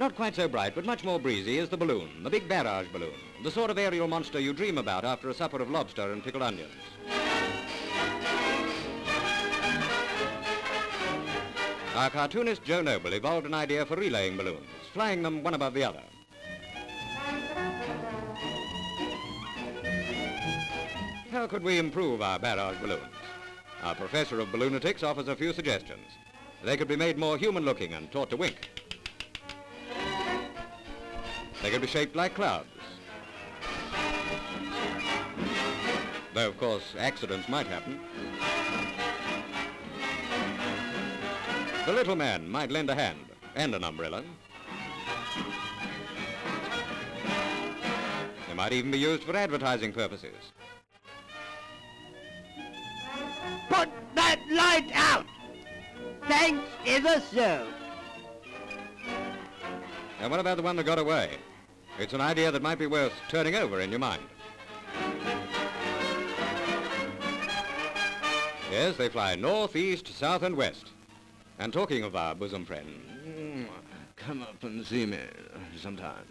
Not quite so bright, but much more breezy, is the balloon, the big barrage balloon, the sort of aerial monster you dream about after a supper of lobster and pickled onions. Our cartoonist Joe Noble evolved an idea for relaying balloons, flying them one above the other. How could we improve our barrage balloons? Our professor of balloonatics offers a few suggestions. They could be made more human-looking and taught to wink. They could be shaped like clouds. Though, of course, accidents might happen. The little man might lend a hand and an umbrella. They might even be used for advertising purposes. Put that light out! Thanks ever so. And what about the one that got away? It's an idea that might be worth turning over in your mind. Yes, they fly north, east, south, and west. And talking of our bosom friend, mm, come up and see me sometime.